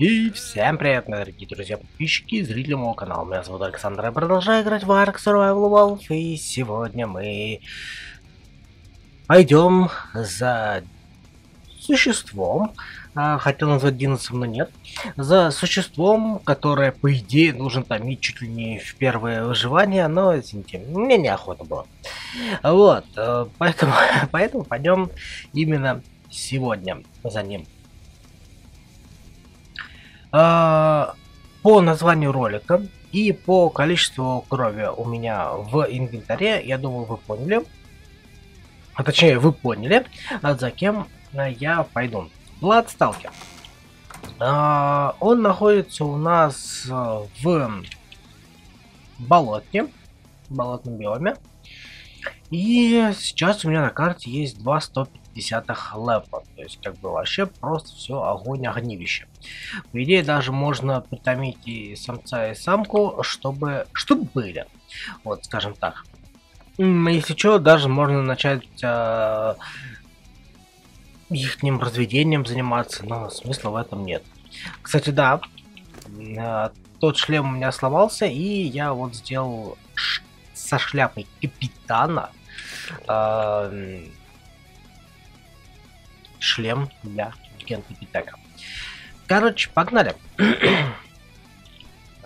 И всем привет, мои дорогие друзья, подписчики и зрители моего канала. Меня зовут Александр, я продолжаю играть в Ark Survival Wolf, и сегодня мы пойдем за существом, а, хотел назвать Диносом, но нет, за существом, которое, по идее, нужно томить чуть ли не в первое выживание, но, извините, мне неохота было. Вот, э, поэтому, поэтому пойдем именно сегодня за ним. А, по названию ролика и по количеству крови у меня в инвентаре, я думаю, вы поняли. А точнее, вы поняли, а за кем я пойду. Бладсталкер. А, он находится у нас в болоте, в болотном биоме. И сейчас у меня на карте есть два 150 десятых лепа. То есть, как бы вообще просто все огонь огнивище. По идее, даже можно притомить и самца, и самку, чтобы, чтобы были. Вот, скажем так. Если что, даже можно начать э, их разведением заниматься, но смысла в этом нет. Кстати, да, э, тот шлем у меня сломался, и я вот сделал со шляпой капитана э, шлем для Питека. Короче, погнали.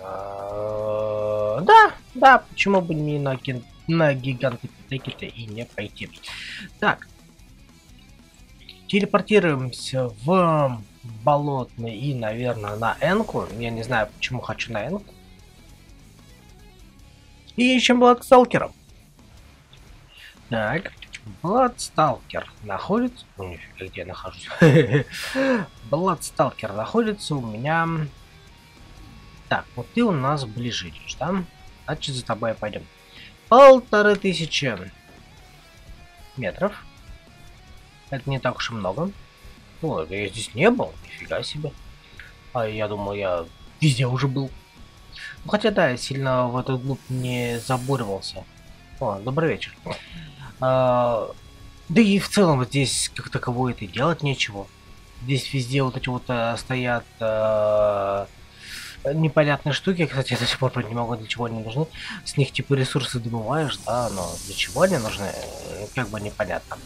А, да, да, почему бы не на, ген... на гиганты Питеке-то и не пойти. Так. Телепортируемся в болотный и, наверное, на Энку. Я не знаю, почему хочу на Энку. И ищем Бладсталкера. Так. Бладсталкер находится... Ну, нифига, где я нахожусь. Бладсталкер находится у меня... Так, вот ты у нас ближе идешь, да? Значит, за тобой пойдем. Полторы тысячи метров. Это не так уж и много. Ну, я здесь не был, нифига себе. А я думал, я везде уже был. Ну, хотя да, я сильно в этот глуп не забуривался. О, добрый вечер. А, да и в целом здесь как таковое это делать нечего. Здесь везде вот эти вот а, стоят а, непонятные штуки. Кстати, я до сих пор не могу, для чего они нужны. С них типа ресурсы добываешь, да, но для чего они нужны, как бы непонятно.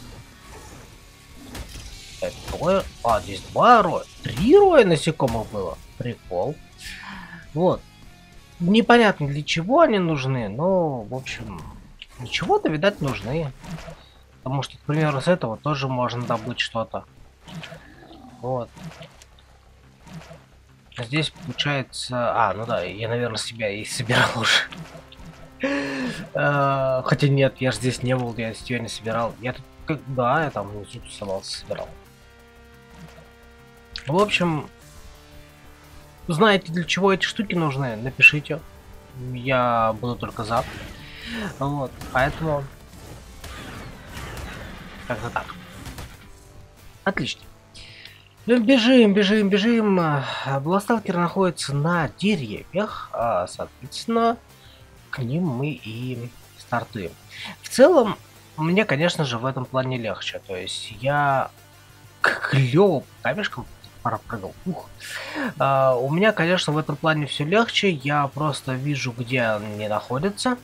Трое. А, здесь два роя. Три роя насекомых было. Прикол. Вот. Непонятно для чего они нужны, но, в общем, Ничего-то, видать, нужны. Потому что, к примеру, с этого тоже можно добыть что-то. Вот. Здесь получается... А, ну да, я, наверное, себя и собирал уже. А, хотя нет, я же здесь не был, я тебя не собирал. Я тут, да, я там внизу тусовался, собирал. В общем, знаете, для чего эти штуки нужны, напишите. Я буду только за. Вот, поэтому... Как-то так. Отлично. Ну, бежим, бежим, бежим. Бласталкер находится на деревьях, а, соответственно, к ним мы и стартуем. В целом, мне, конечно же, в этом плане легче. То есть я клёв камешком пропрыгал. Ух. А, у меня, конечно, в этом плане все легче. Я просто вижу, где они находятся.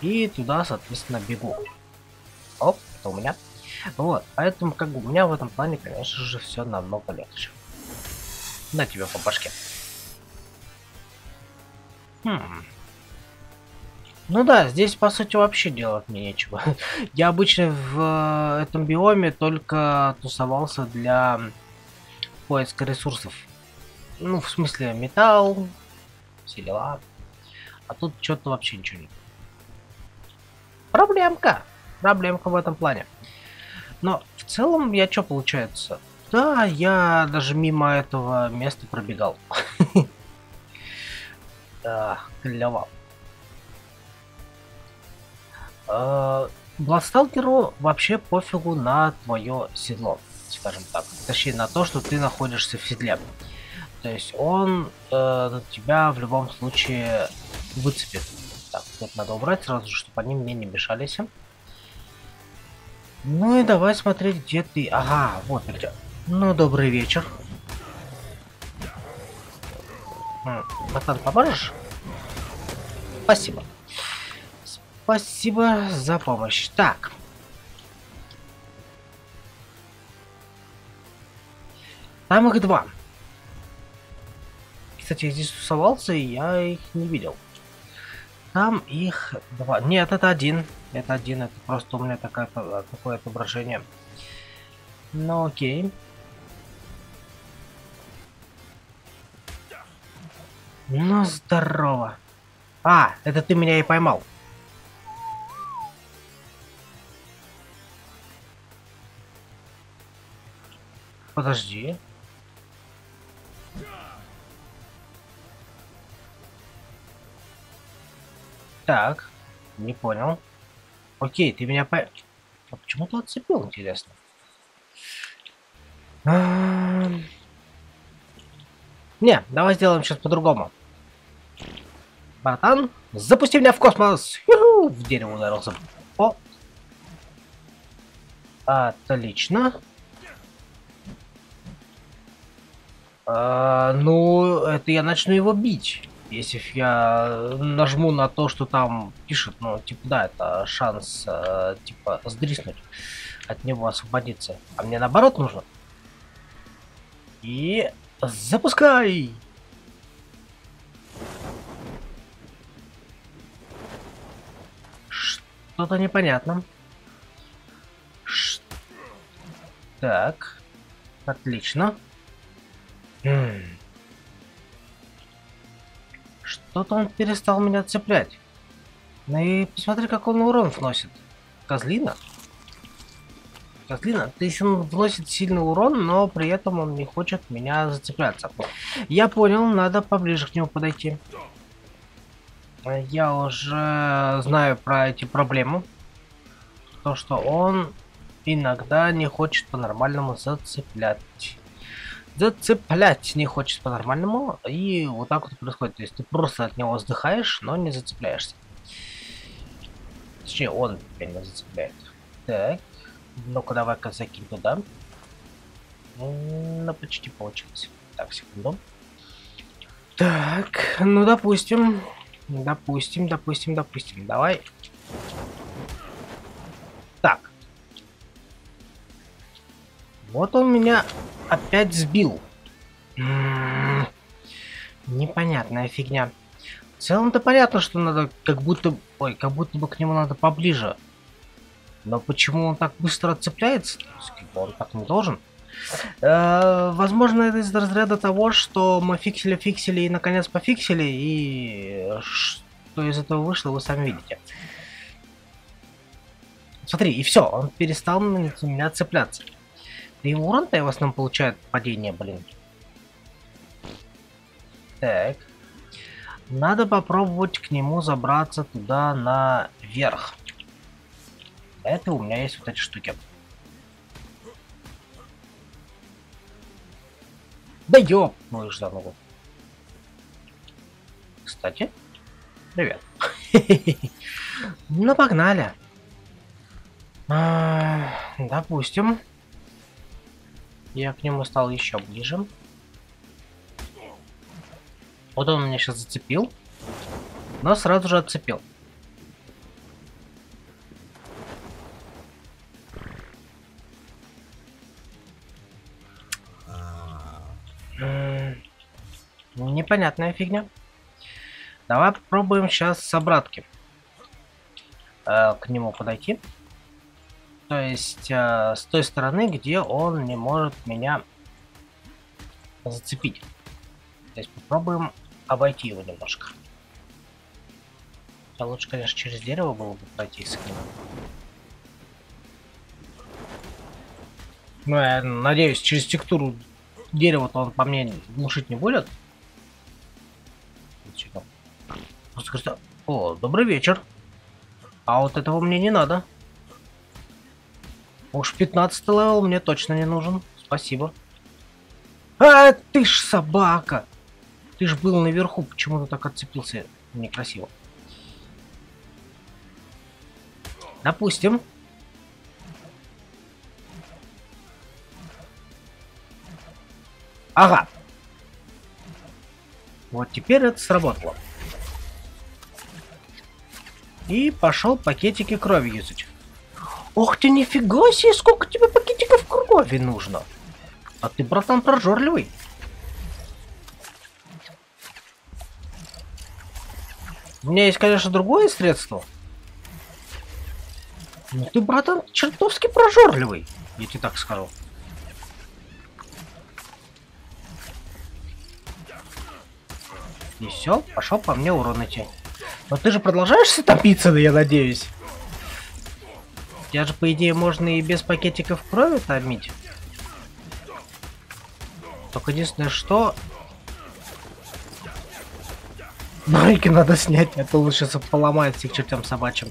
И туда, соответственно, бегу. Оп, это у меня. Вот, поэтому как бы у меня в этом плане, конечно же, все намного легче. На тебе по башке. Хм. Ну да, здесь по сути вообще делать мне нечего. Я обычно в этом биоме только тусовался для поиска ресурсов. Ну, в смысле, металл, все дела. А тут что-то вообще ничего нет. Проблемка. Проблемка в этом плане. Но в целом я что получается? Да, я даже мимо этого места пробегал. Да, клево. А, Бладсталкеру вообще пофигу на твое седло, скажем так. Точнее, на то, что ты находишься в седле. То есть он э, тебя в любом случае выцепит. Так, это надо убрать сразу, чтобы они мне не мешались. Ну и давай смотреть, где ты. Ага, вот где. Ну, добрый вечер. Братан, поможешь? Спасибо. Спасибо за помощь. Так. Там их два. Кстати, я здесь тусовался, и я их не видел. Там их два. Нет, это один. Это один. Это просто у меня такое, такое отображение. Ну окей. Ну здорово. А, это ты меня и поймал. Подожди. Так, не понял. Окей, ты меня по... А почему ты отцепил, интересно? Не, давай сделаем сейчас по-другому. Братан, запусти меня в космос! В дерево ударился. О! Отлично. А, ну, это я начну его бить. Если я нажму на то, что там пишет, ну, типа, да, это шанс, э, типа, сдриснуть, от него освободиться. А мне наоборот нужно. И запускай! Что-то непонятно. Ш так. Отлично. Что-то он перестал меня цеплять. Ну и посмотри, как он урон вносит. Козлина? Козлина, то есть он вносит сильный урон, но при этом он не хочет меня зацепляться. Я понял, надо поближе к нему подойти. Я уже знаю про эти проблемы. То, что он иногда не хочет по-нормальному зацеплять. Зацеплять не хочет по-нормальному. И вот так вот происходит. То есть ты просто от него вздыхаешь, но не зацепляешься. Точнее, он не зацепляет. Так. Ну-ка, давай-ка закинь туда. Ну, почти получилось. Так, секунду. Так, ну, допустим, Допустим, допустим, допустим. Давай. Вот он меня опять сбил. М -м -м. Непонятная фигня. В целом-то понятно, что надо как будто... Ой, как будто бы к нему надо поближе. Но почему он так быстро отцепляется? Он так не должен. Э, возможно, это из разряда того, что мы фиксили-фиксили и наконец пофиксили, и что из этого вышло, вы сами видите. Смотри, и все, он перестал на меня цепляться. И урон-то я в основном получает падение, блин. Так. Надо попробовать к нему забраться туда наверх. Это у меня есть вот эти штуки. Да ёп, ну ж за Кстати, привет. ну, погнали. А, допустим, я к нему стал еще ближе. Вот он меня сейчас зацепил, но сразу же отцепил. непонятная фигня. Давай попробуем сейчас с обратки э, к нему подойти. То есть э, с той стороны, где он не может меня зацепить. То есть попробуем обойти его немножко. А лучше, конечно, через дерево было бы пройти с ним. Ну, я надеюсь, через текстуру дерева-то он по мне глушить не будет. Просто о, добрый вечер. А вот этого мне не надо. Уж 15 level мне точно не нужен. Спасибо. А, ты ж собака! Ты ж был наверху, почему ты так отцепился? Некрасиво. Допустим. Ага. Вот теперь это сработало. И пошел пакетики крови юзать. Ох ты, нифига себе, сколько тебе пакетиков крови нужно. А ты, братан, прожорливый. У меня есть, конечно, другое средство. Но ты, братан, чертовски прожорливый. Я тебе так скажу. И все, пошел по мне урон идти. Но ты же продолжаешь топиться, я надеюсь. Я же, по идее, можно и без пакетиков крови томить. Только единственное, что... Брейки надо снять, а то лучше поломает всех чертям собачьим.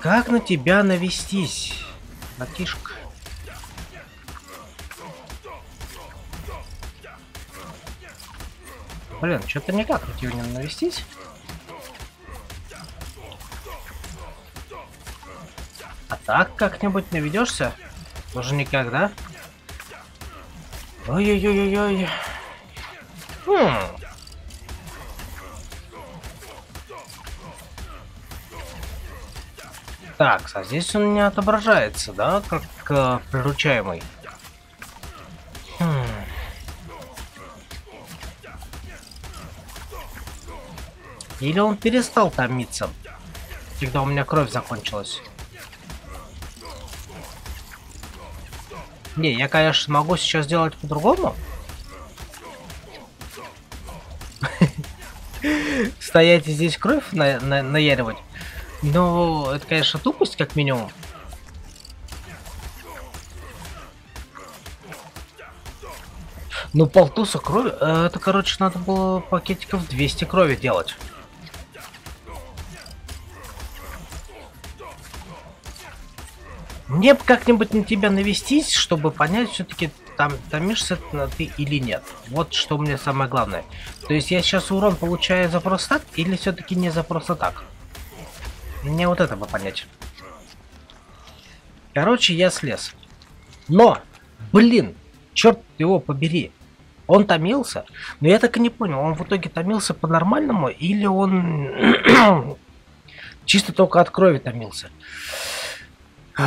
Как на тебя навестись, братишка? Блин, что-то никак на тебя не навестись. Так как-нибудь наведешься? Тоже никогда. Ой-ой-ой-ой-ой. Хм. Так, а здесь он не отображается, да, как э, приручаемый. Хм. Или он перестал томиться, когда у меня кровь закончилась. Не, я, конечно, могу сейчас сделать по-другому. Стоять и здесь кровь на на наяривать. Но это, конечно, тупость, как минимум. Ну, полтуса крови... Э, это, короче, надо было пакетиков 200 крови делать. Мне бы как-нибудь на тебя навестись, чтобы понять, все-таки там томишься ты или нет. Вот что мне самое главное. То есть я сейчас урон получаю за просто так, или все-таки не за просто так? Мне вот это бы понять. Короче, я слез. Но, блин, черт его побери. Он томился, но я так и не понял, он в итоге томился по-нормальному или он чисто только от крови томился.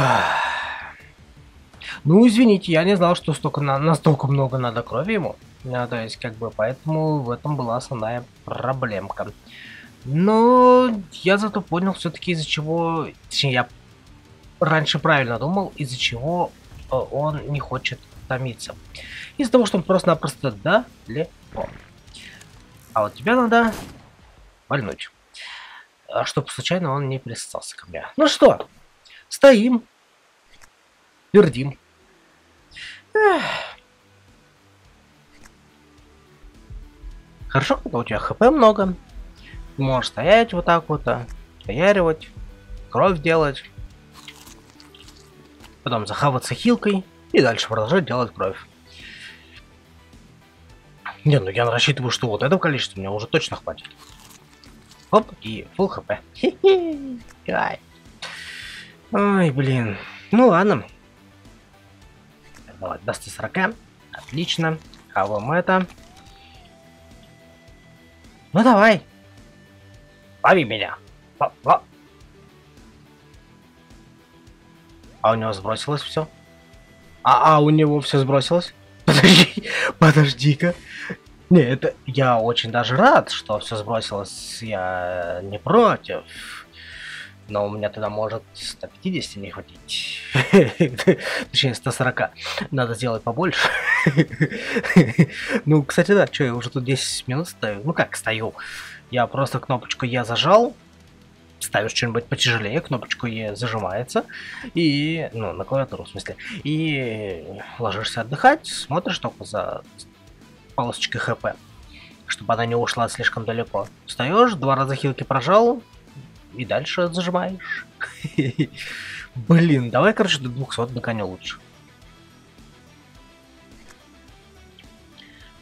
Ну, извините, я не знал, что столько на, настолько много надо крови ему. А, то есть, как бы, поэтому в этом была основная проблемка. Но я зато понял все-таки из-за чего... Точнее, я раньше правильно думал, из-за чего э, он не хочет томиться. Из-за того, что он просто-напросто далеко. А вот тебя надо вальнуть. А чтобы случайно он не присосался ко мне. Ну что, Стоим. Пердим. Эх. Хорошо, когда у тебя хп много. Ты можешь стоять вот так вот, а, наяривать, кровь делать. Потом захаваться хилкой и дальше продолжать делать кровь. Не, ну я рассчитываю, что вот этого количества мне уже точно хватит. Оп, и full хп. Хе-хе. Ой, блин. Ну ладно. Давай, до 140. Отлично. А вам это. Ну давай. Лови меня. Л -л а у него сбросилось все? А, а у него все сбросилось? Подожди, подожди-ка. Не, это я очень даже рад, что все сбросилось. Я не против. Но у меня тогда может 150 не хватить. Точнее, 140. Надо сделать побольше. ну, кстати, да, что, я уже тут 10 минут стою. Ну как стою? Я просто кнопочку Я зажал. Ставишь что-нибудь потяжелее, кнопочку Е зажимается. И, ну, на клавиатуру, в смысле. И ложишься отдыхать, смотришь только за полосочкой ХП чтобы она не ушла слишком далеко. Встаешь, два раза хилки прожал, и дальше зажимаешь. Блин, давай, короче, до 200 на коне лучше.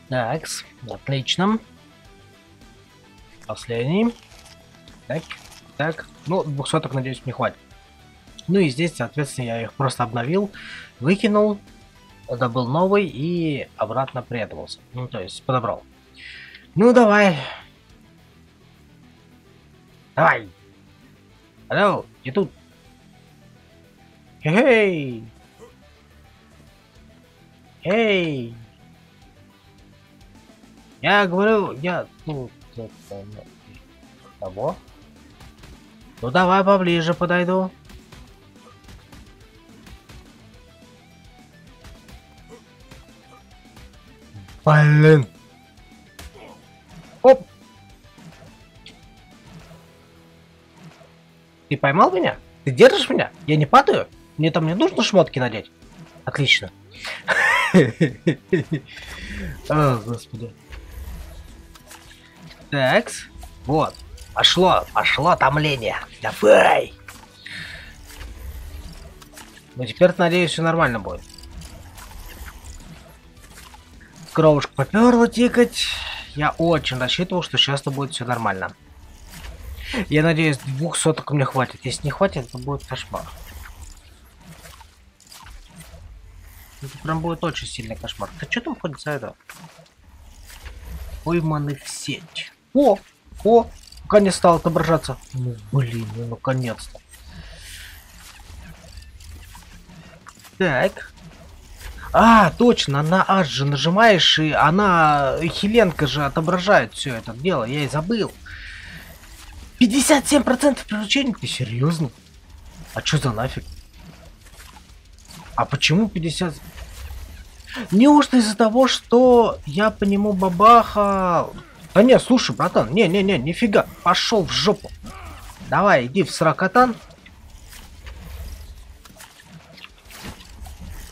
Так, отлично. Последний. Так, так. Ну, 200, надеюсь, мне хватит. Ну и здесь, соответственно, я их просто обновил, выкинул, добыл новый и обратно прятался. Ну, то есть подобрал. Ну, давай. Давай. Алло, я тут. Эй! Эй! Я говорю, я тут... это, ну, Того? Ну давай поближе подойду. Блин. Ты поймал меня? Ты держишь меня? Я не падаю? Мне там не нужно шмотки надеть? Отлично. О, господи. Такс. Вот. Пошло, пошло томление. Давай. Ну теперь, надеюсь, все нормально будет. Кровушка поперла тикать. Я очень рассчитывал, что сейчас то будет все нормально. Я надеюсь, двух соток мне хватит. Если не хватит, то будет кошмар. Это прям будет очень сильный кошмар. Да что там ходит за это? Пойманы в сеть. О! О! Не стал отображаться. Ну блин, ну наконец-то. Так. А, точно, на Аж же нажимаешь, и она, Хеленка же отображает все это дело, я и забыл. 57% приручений? Ты серьезно? А что за нафиг? А почему 50? Неужто из-за того, что я по нему бабаха... Да не, слушай, братан, не-не-не, нифига, пошел в жопу. Давай, иди в сракотан.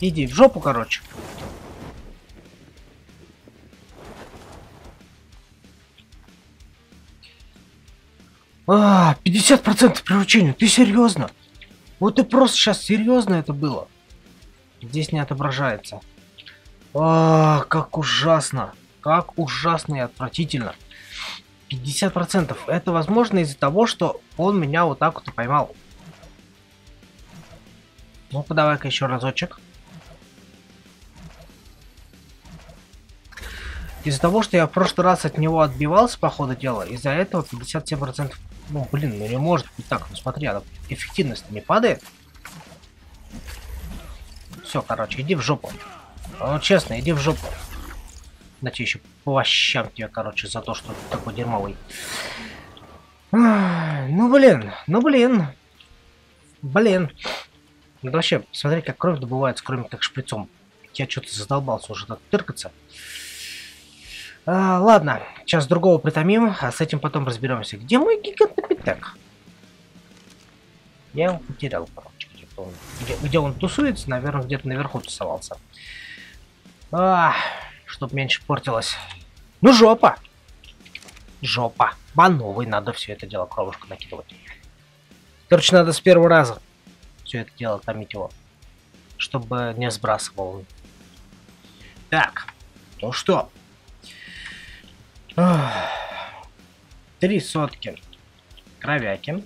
Иди в жопу, короче. А, 50% приручения. Ты серьезно? Вот ты просто сейчас серьезно это было. Здесь не отображается. А, как ужасно. Как ужасно и отвратительно. 50%. Это возможно из-за того, что он меня вот так вот поймал. Ну-ка, давай-ка еще разочек. Из-за того, что я в прошлый раз от него отбивался, по ходу дела, из-за этого 57%... Ну, блин, ну не может быть так. Ну смотри, она эффективность не падает. Все, короче, иди в жопу. Ну, честно, иди в жопу. На тебе еще по тебе, короче, за то, что ты такой дерьмовый. Ну, блин, ну, блин. Блин. Ну, вообще, смотри, как кровь добывается, кроме как шприцом. Я что-то задолбался уже так тыркаться. А, ладно, сейчас другого притомим, а с этим потом разберемся. Где мой гигантный питек? Я его потерял, короче. Где он, где, где он тусуется? Наверное, где-то наверху тусовался. А, чтоб меньше портилось. Ну, жопа! Жопа. По новой надо все это дело кровушку накидывать. Короче, надо с первого раза все это дело томить его. Чтобы не сбрасывал. Так, ну что, Три сотки кровяки.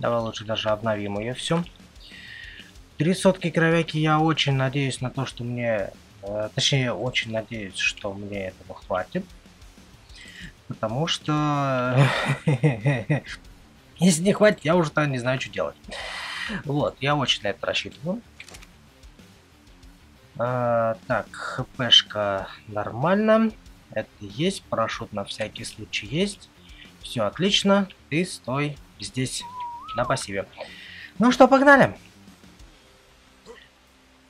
Давай лучше даже обновим ее все. Три сотки кровяки я очень надеюсь на то, что мне... Э, точнее, очень надеюсь, что мне этого хватит. Потому что... Если не хватит, я уже там не знаю, что делать. Вот, я очень на это рассчитываю. А, так, хпшка нормально. Это есть, парашют на всякий случай есть. Все отлично, ты стой здесь на пассиве. Ну что, погнали.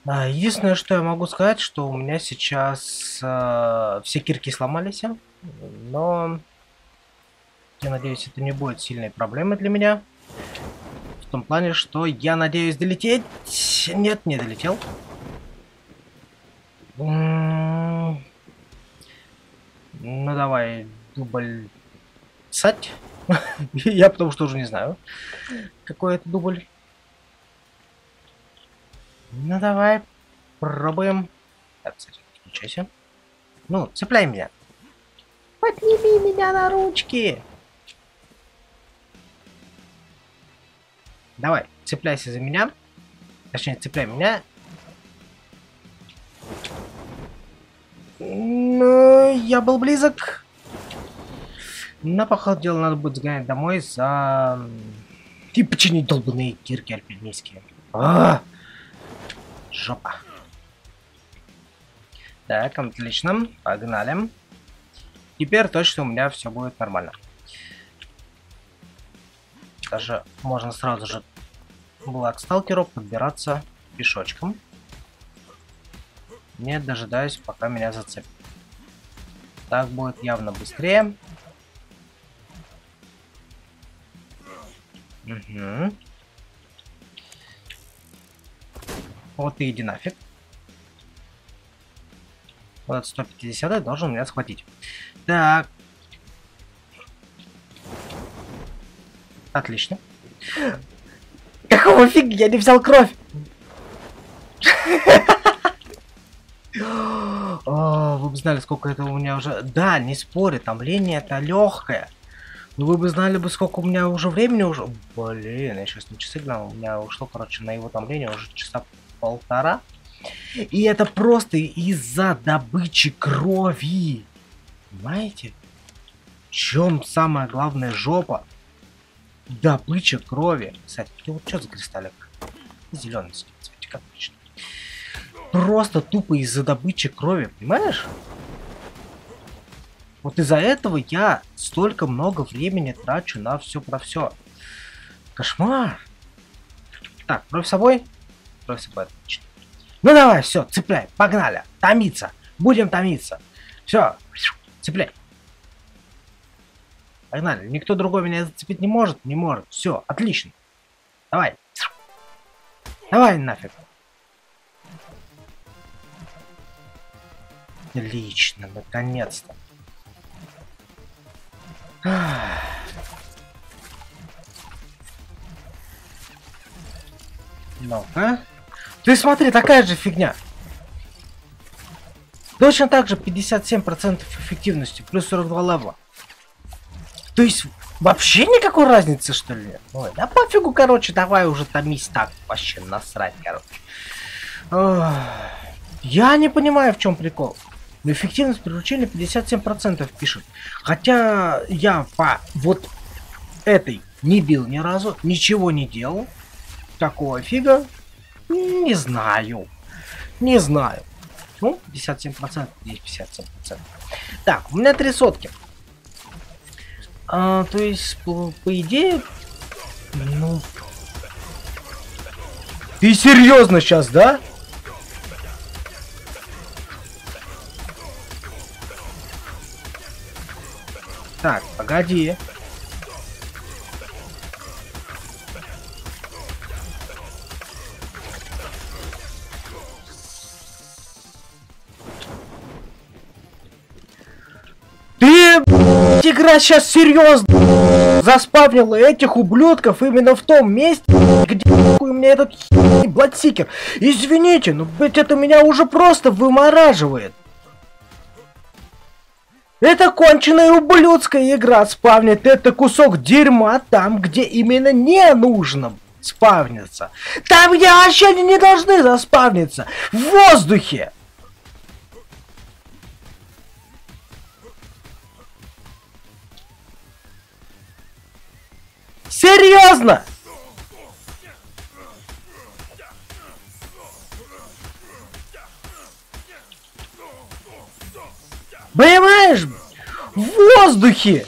А, единственное, что я могу сказать, что у меня сейчас э, все кирки сломались, но я надеюсь, это не будет сильной проблемой для меня. В том плане, что я надеюсь долететь. Нет, не долетел. Ну давай, дубль сать. Я потому что уже не знаю, какой это дубль. Ну давай, пробуем. Так, включайся. Ну, цепляй меня. Подними меня на ручки. Давай, цепляйся за меня. Точнее, цепляй меня Ну, я был близок. На поход дело надо будет сгонять домой за... И починить долбанные кирки альпинистские. А! Жопа. Так, отлично. Погнали. Теперь точно у меня все будет нормально. Даже можно сразу же было к сталкеру подбираться пешочком. Не дожидаюсь, пока меня зацепят. Так будет явно быстрее. Угу. Вот и иди нафиг. Вот 150 должен меня схватить. Так. Отлично. Какого фига я не взял кровь? Знали, сколько это у меня уже... Да, не спорю, там линия это легкая. Но вы бы знали бы, сколько у меня уже времени уже... Блин, я сейчас на часы глянул. У меня ушло, короче, на его томление уже часа полтора. И это просто из-за добычи крови. Понимаете? В чем самая главная жопа? Добыча крови. Кстати, вот что за кристаллик? Зеленый цветик, отлично. Просто тупо из-за добычи крови, понимаешь? Вот из-за этого я столько много времени трачу на все про все. Кошмар. Так, кровь собой? Кровь собой, отлично. Ну давай, все, цепляй, погнали. Томиться. Будем томиться. Все, цепляй. Погнали. Никто другой меня зацепить не может? Не может. Все, отлично. Давай. Давай нафиг. Отлично, наконец-то. Ну-ка. Ты смотри, такая же фигня. Точно так же 57% эффективности, плюс 42 левела. То есть вообще никакой разницы, что ли? Ой, да пофигу, короче, давай уже томись так. Вообще насрать, короче. Ох, я не понимаю, в чем прикол. Но эффективность приручения 57% пишет. Хотя я по вот этой не бил ни разу, ничего не делал. Такого фига. Не знаю. Не знаю. Ну, 57%, здесь 57%. Так, у меня три сотки. А, то есть, по, по идее, ну... Ты серьезно сейчас, да? Так, погоди. игра сейчас серьезно заспавнила этих ублюдков именно в том месте, где у меня этот бладсикер. Извините, но ведь это меня уже просто вымораживает. Это конченая ублюдская игра спавнит это кусок дерьма там, где именно не нужно спавниться. Там, где вообще не должны заспавниться. В воздухе. Серьезно? Понимаешь? В воздухе!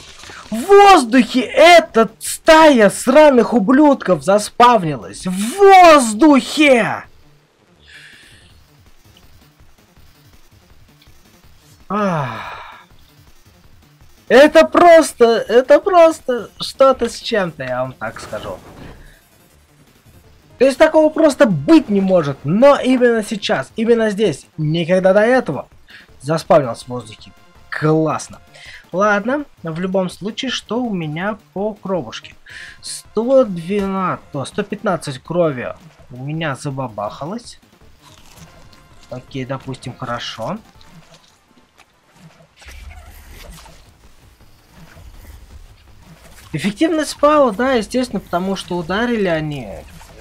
В воздухе эта стая сраных ублюдков заспавнилась. В воздухе! Ах. Это просто, это просто что-то с чем-то, я вам так скажу. То есть такого просто быть не может, но именно сейчас, именно здесь, никогда до этого заспавнился в воздухе. Классно. Ладно, в любом случае, что у меня по кровушке? 112, 115 крови у меня забабахалось. Окей, допустим, хорошо. Эффективность спала, да, естественно, потому что ударили они.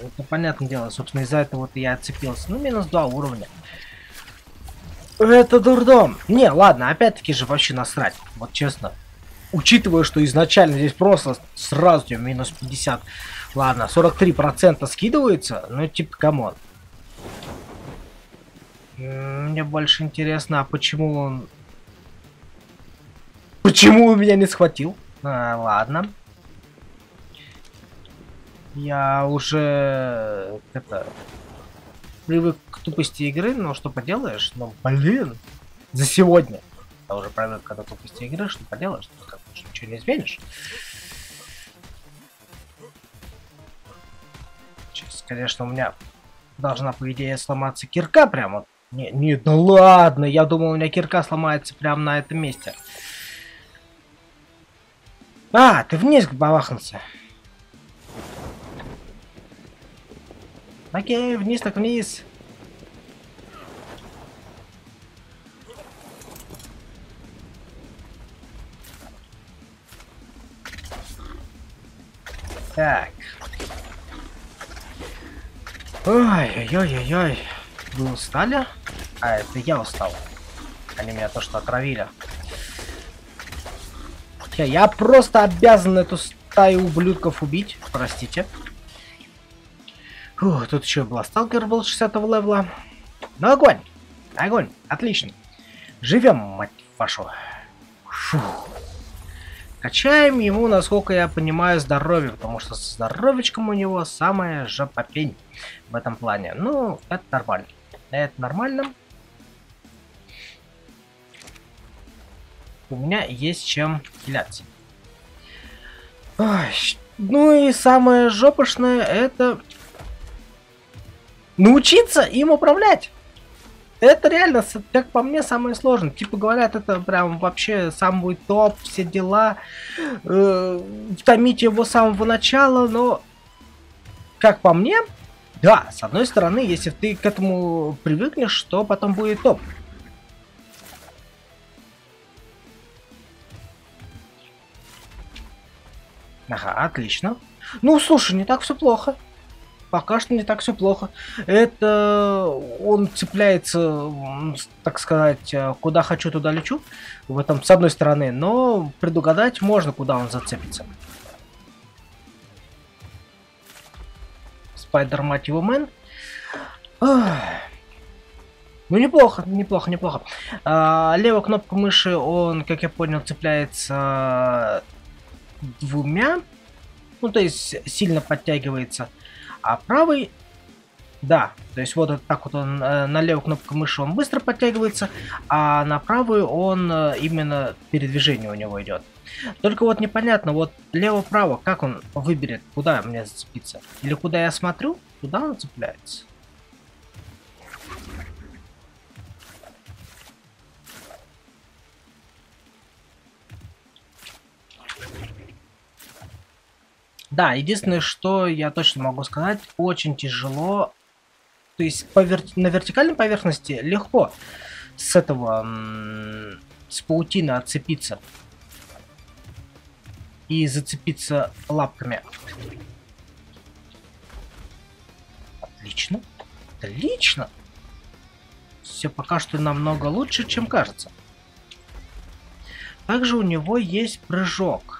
Это понятное дело, собственно, из-за этого вот я отцепился. Ну, минус 2 уровня. Это дурдом. Не, ладно, опять-таки же вообще насрать. Вот честно. Учитывая, что изначально здесь просто сразу минус 50. Ладно, 43% скидывается. Ну, типа, come on. Мне больше интересно, а почему он... Почему он меня не схватил? А, ладно. Я уже... Это привык к тупости игры, но что поделаешь, ну блин, за сегодня. Я уже привык к тупости игры, что поделаешь, ну как бы ничего не изменишь. Сейчас, конечно, у меня должна, по идее, сломаться кирка прямо. Не, не, ну ладно, я думал, у меня кирка сломается прямо на этом месте. А, ты вниз бабахнулся. Окей, вниз так вниз. Так. Ой-ой-ой-ой-ой. Вы устали? А, это я устал. Они меня то, что отравили. Я просто обязан эту стаю ублюдков убить. Простите. Фух, тут еще был сталкер был 60 левела. Ну, огонь! Огонь! Отлично. Живем, мать вашу. Фух. Качаем ему, насколько я понимаю, здоровье, потому что с здоровечком у него самая жопопень в этом плане. Ну, это нормально. Это нормально. У меня есть чем хилять. Ой, ну и самое жопошное это научиться им управлять. Это реально, как по мне, самое сложное. Типа говорят, это прям вообще самый топ, все дела. Э, томить его с самого начала, но как по мне, да, с одной стороны, если ты к этому привыкнешь, то потом будет топ. Ага, отлично. Ну, слушай, не так все плохо пока что не так все плохо. Это он цепляется, так сказать, э, куда хочу, туда лечу. В этом с одной стороны, но предугадать можно, куда он зацепится. Спайдер, мать его, мэн. Ну, неплохо, неплохо, неплохо. А, левая кнопка мыши, он, как я понял, цепляется двумя. Ну, то есть сильно подтягивается. А правый, да, то есть вот так вот он э, на левую кнопку мыши он быстро подтягивается, а на правую он э, именно передвижение у него идет. Только вот непонятно, вот лево-право, как он выберет, куда мне зацепиться? Или куда я смотрю, туда он цепляется. Да, единственное, что я точно могу сказать, очень тяжело. То есть по вер... на вертикальной поверхности легко с этого, с паутины отцепиться. И зацепиться лапками. Отлично. Отлично. Все пока что намного лучше, чем кажется. Также у него есть прыжок.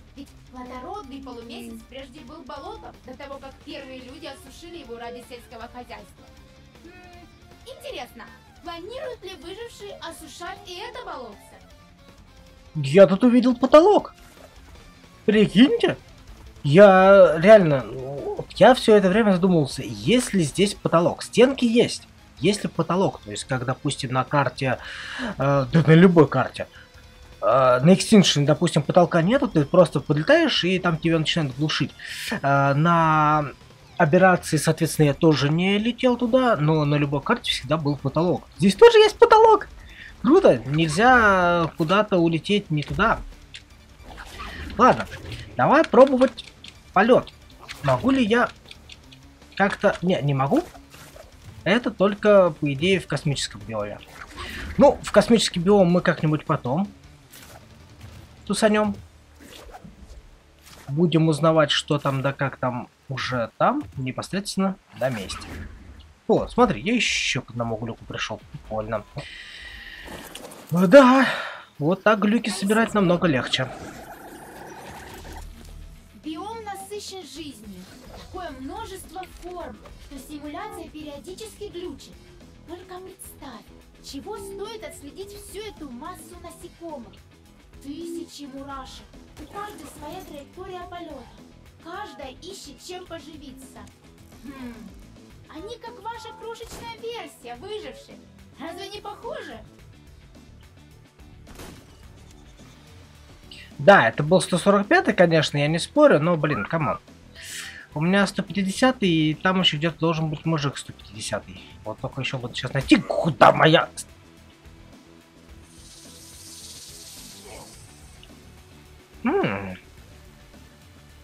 Ведь плодородный полумесяц прежде был болотом, до того, как первые люди осушили его ради сельского хозяйства. М -м, интересно, планируют ли выжившие осушать и это болотце? Я тут увидел потолок. Прикиньте. Я реально, я все это время задумывался, есть ли здесь потолок. Стенки есть. Если потолок, то есть как, допустим, на карте, э, да на любой карте, на Extinction, допустим, потолка нету, ты просто подлетаешь и там тебя начинают глушить. Uh, на операции, соответственно, я тоже не летел туда, но на любой карте всегда был потолок. Здесь тоже есть потолок. Круто, нельзя куда-то улететь не туда. Ладно, давай пробовать полет. Могу ли я как-то... Не, не могу. Это только, по идее, в космическом биоме. Ну, в космический биом мы как-нибудь потом тусанем. Будем узнавать, что там да как там уже там, непосредственно на месте. О, смотри, я еще к одному глюку пришел. Прикольно. Ну да, вот так глюки собирать намного легче. Биом насыщен жизнью. Такое множество форм, что симуляция периодически глючит. Только представь, чего стоит отследить всю эту массу насекомых. Тысячи мурашек. У каждой своя траектория полета. Каждая ищет чем поживиться. Хм, они как ваша крошечная версия, выживших. Разве не похоже? Да, это был 145 конечно, я не спорю, но, блин, come on. У меня 150 и там еще где-то должен быть мужик 150 -й. Вот только еще буду сейчас найти, куда моя...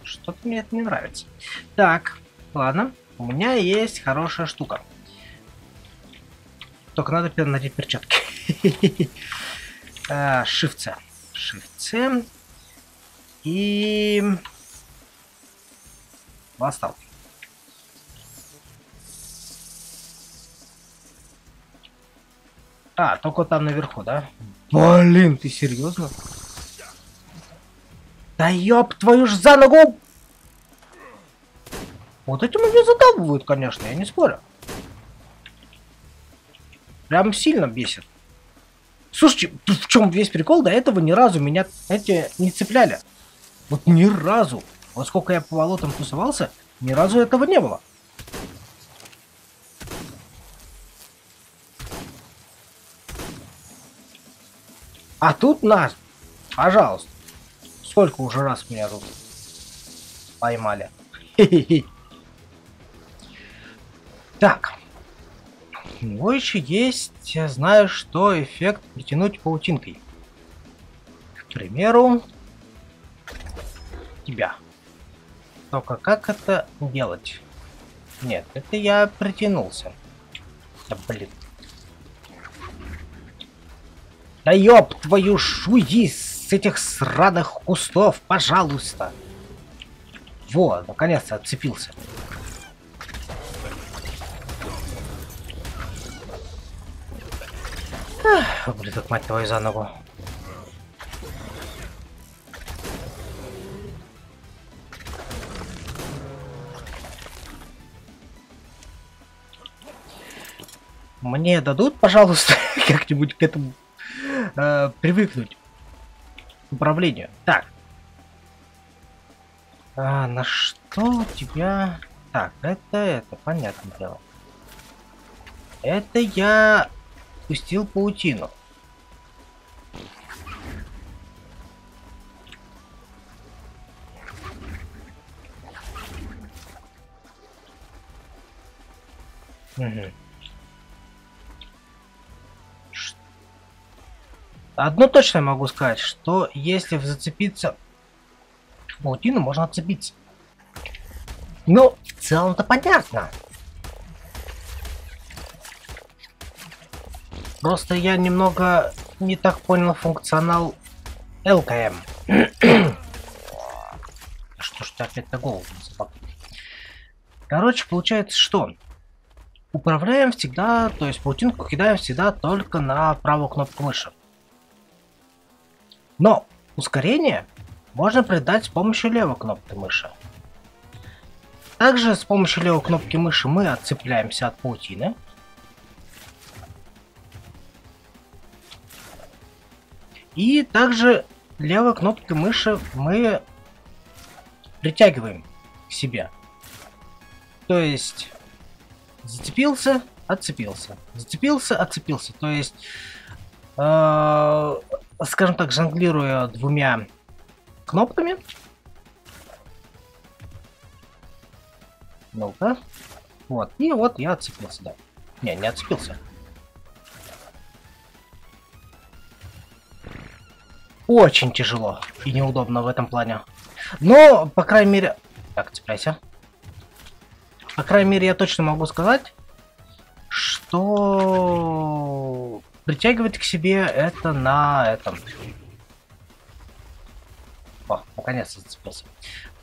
Что-то мне это не нравится. Так, ладно. У меня есть хорошая штука. Только надо надеть перчатки. Shift C. Shift C. И... Восстал. А, только там наверху, да? Блин, ты серьезно? Да ёб твою ж за ногу! Вот этим меня задавывают, конечно, я не спорю. Прям сильно бесит. Слушайте, в чем весь прикол? До этого ни разу меня эти не цепляли. Вот ни разу. Вот сколько я по болотам тусовался, ни разу этого не было. А тут нас, пожалуйста. Сколько уже раз меня тут поймали. Так. У еще есть, знаю, что эффект притянуть паутинкой. К примеру, тебя. Только как это делать? Нет, это я притянулся. Да блин. Да ёб твою шуи с этих сраных кустов, пожалуйста. Вот, наконец-то отцепился. Ублюдок, мать твою, за ногу. Мне дадут, пожалуйста, как-нибудь к этому э, привыкнуть. Управлению. Так. А, на что у тебя... Так, это, это, понятное дело. Это я пустил паутину. Угу. Одно точно могу сказать, что если зацепиться в паутину, можно отцепиться. Ну, в целом-то понятно. Просто я немного не так понял функционал ЛКМ. что ж ты опять на голову? Короче, получается что? Управляем всегда, то есть паутинку кидаем всегда только на правую кнопку мыши. Но ускорение можно придать с помощью левой кнопки мыши. Также с помощью левой кнопки мыши мы отцепляемся от паутины. И также левой кнопкой мыши мы притягиваем к себе. То есть зацепился, отцепился, зацепился, отцепился. То есть, скажем так, жонглируя двумя кнопками. Ну-ка. Вот. И вот я отцепился, да. Не, не отцепился. очень тяжело и неудобно в этом плане. Но, по крайней мере... Так, цепляйся. По крайней мере, я точно могу сказать, что притягивать к себе это на этом. О, наконец-то зацепился.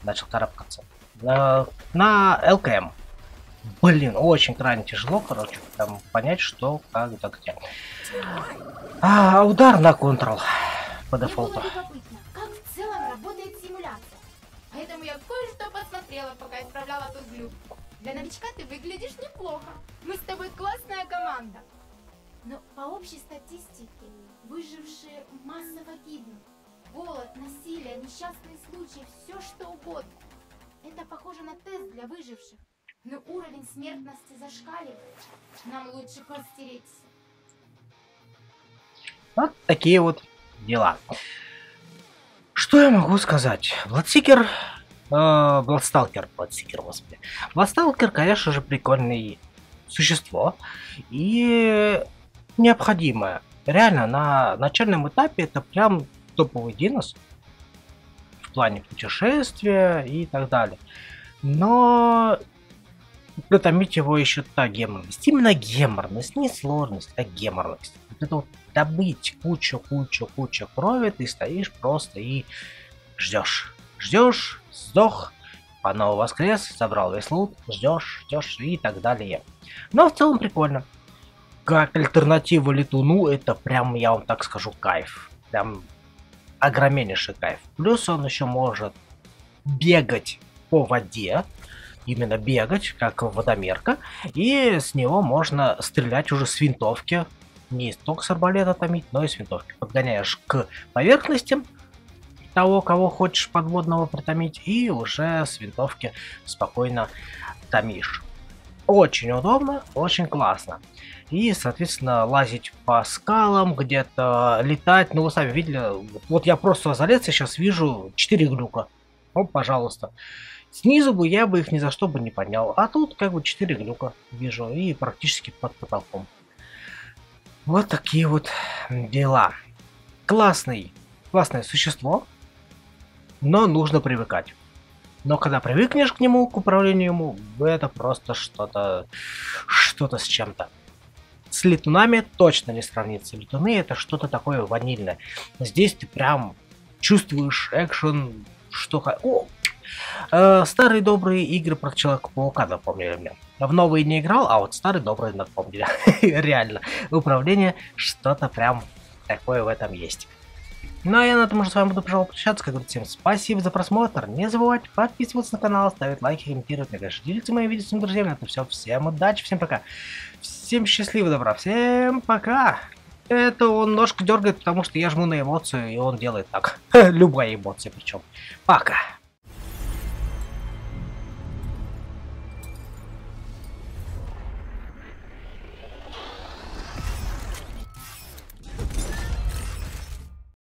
Начал карабкаться. На, на ЛКМ. Блин, очень крайне тяжело, короче, там понять, что, как, да, где. А, удар на контрол по дефолту. как в целом работает симуляция. Поэтому я кое-что посмотрела, пока исправляла тот глюк. Для новичка ты выглядишь неплохо. Мы с тобой классная команда. Но по общей статистике, выжившие массово гибнут. Голод, насилие, несчастные случаи, все что угодно. Это похоже на тест для выживших. Но уровень смертности зашкаливает. Нам лучше постереться. Вот такие вот дела. Что я могу сказать? Бладсикер... Э, Бладсталкер, Бладсикер, господи. Бладсталкер, конечно же, прикольное существо. И необходимое. Реально, на начальном этапе это прям топовый динос. В плане путешествия и так далее. Но притомить его еще та геморность. Именно геморность, не сложность, а геморность. Вот это вот добыть кучу-кучу-кучу крови, ты стоишь просто и ждешь. Ждешь, сдох, по новому воскрес, собрал весь лут, ждешь, ждешь и так далее. Но в целом прикольно. Как альтернатива летуну, это прям, я вам так скажу, кайф. Прям огромнейший кайф. Плюс он еще может бегать по воде, именно бегать, как водомерка, и с него можно стрелять уже с винтовки, не только с арбалета томить, но и с винтовки. Подгоняешь к поверхности того, кого хочешь подводного притомить, и уже с винтовки спокойно томишь. Очень удобно, очень классно. И, соответственно, лазить по скалам, где-то летать. Ну, вы сами видели, вот я просто залез, я сейчас вижу 4 глюка. О, пожалуйста. Снизу бы я бы их ни за что бы не поднял. А тут как бы 4 глюка вижу и практически под потолком. Вот такие вот дела. Классный, классное существо, но нужно привыкать. Но когда привыкнешь к нему, к управлению ему, это просто что-то, что-то с чем-то. С летунами точно не сравнится. Летуны это что-то такое ванильное. Здесь ты прям чувствуешь экшен, что... О, Э, старые добрые игры про Человека-паука напомнили мне. В новые не играл, а вот старые добрые напомнили. Реально. Управление что-то прям такое в этом есть. Ну а я на этом уже с вами буду, пожалуй, прощаться. Как говорится, всем спасибо за просмотр. Не забывайте подписываться на канал, ставить лайки, комментировать, мне, конечно, делиться моими видео с друзьями. Это все. Всем удачи, всем пока. Всем счастливо, добра, всем пока. Это он ножку дергает, потому что я жму на эмоцию, и он делает так. Любая эмоция причем. Пока.